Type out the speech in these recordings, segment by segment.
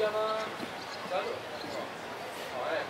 山吗？加る好哎、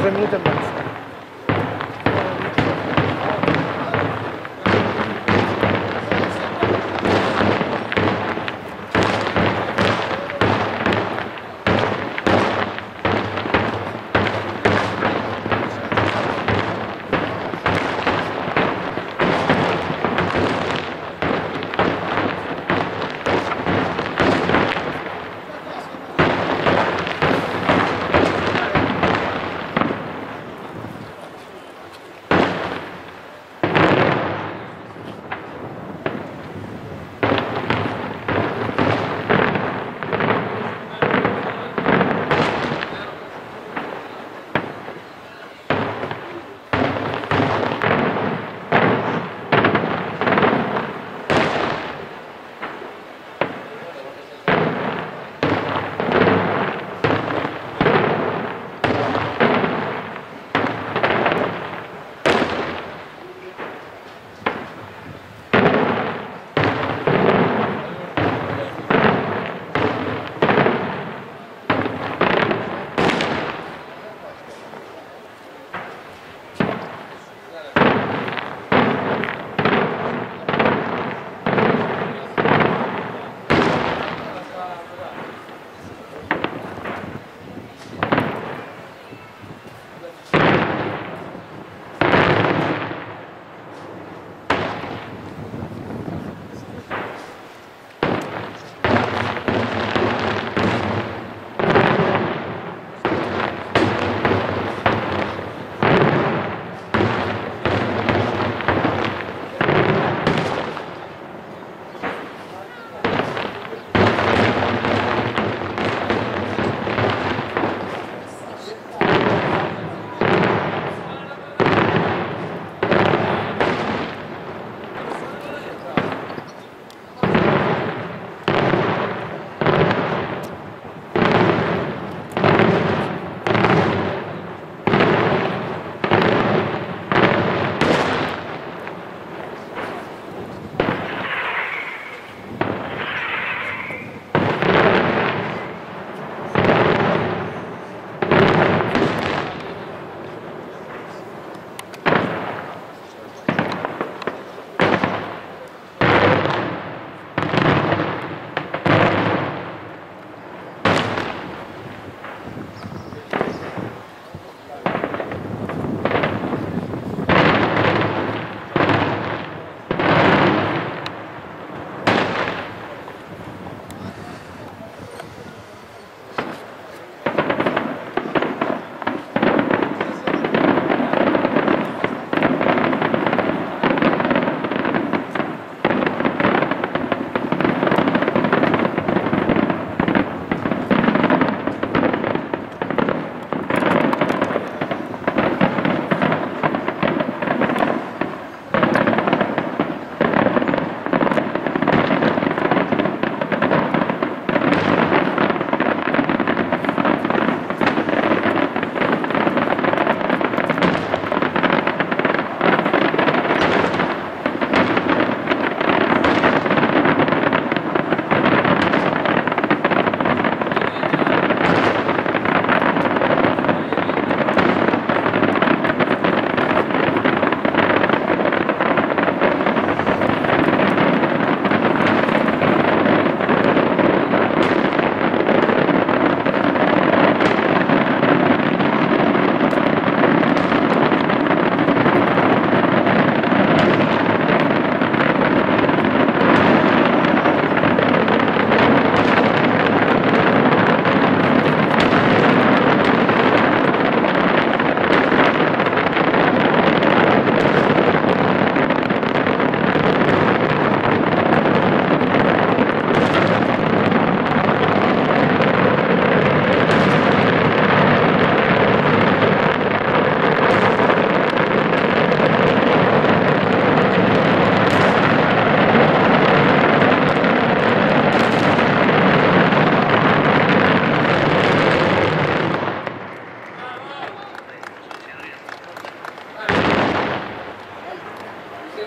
Drei Minuten Max.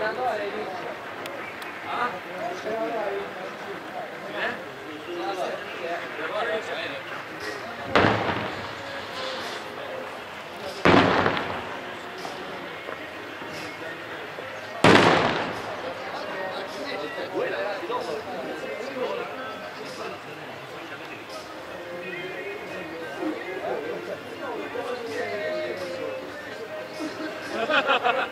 ハハハハ